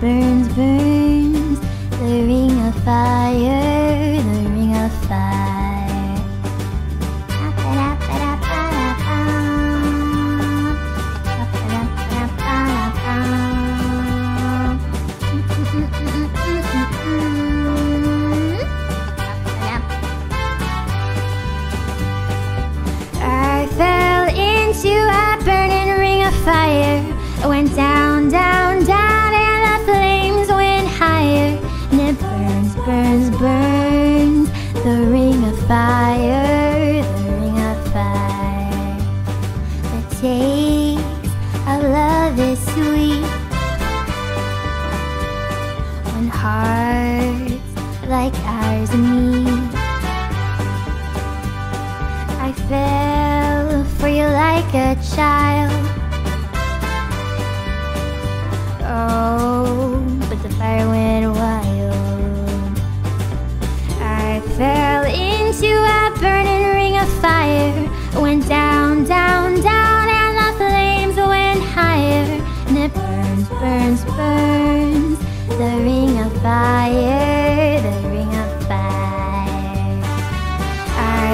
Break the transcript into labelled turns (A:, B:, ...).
A: burns, burns, The ring of fire The ring of fire I fell into a burning ring of fire. I went down, The ring of fire, the ring of fire. The taste of love is sweet. When hearts like ours meet. I fell for you like a child.